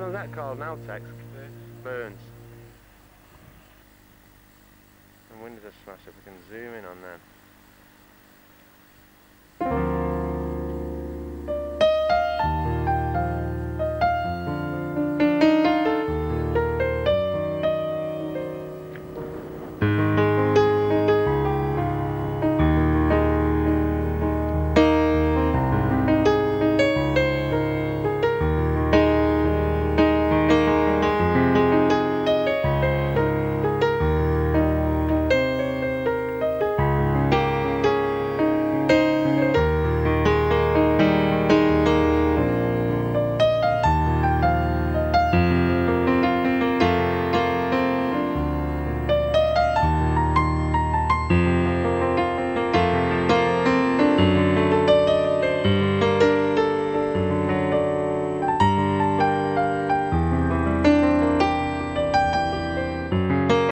now, Tex? Burns. And windows are smashed up, we can zoom in on them.